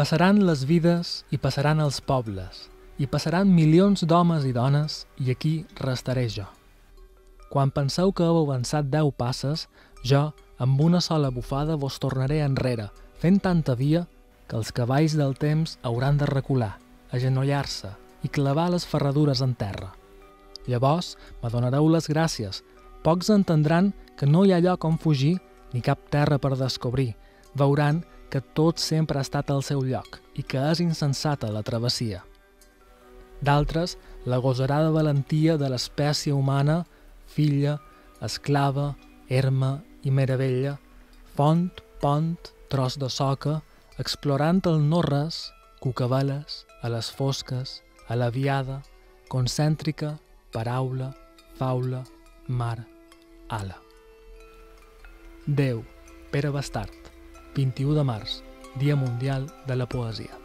Passaran les vides i passaran els pobles, i passaran milions d'homes i dones, i aquí restaré jo. Quan penseu que heu avançat deu passes, jo, amb una sola bufada, vos tornaré enrere, fent tanta via que els cavalls del temps hauran de recular, agenollar-se i clavar les ferradures en terra. Llavors m'adonareu les gràcies. Pocs entendran que no hi ha lloc on fugir ni cap terra per descobrir. Veuran que tot sempre ha estat al seu lloc i que és insensata la travessia. D'altres, la gosarada valentia de l'espècie humana, filla, esclava, erma i meravella, font, pont, tros de soca, explorant el no-res, cucaveles, a les fosques, a la viada, concèntrica, paraula, faula, mar, ala. Déu, Pere Bastard, 21 de març, Dia Mundial de la Poesia.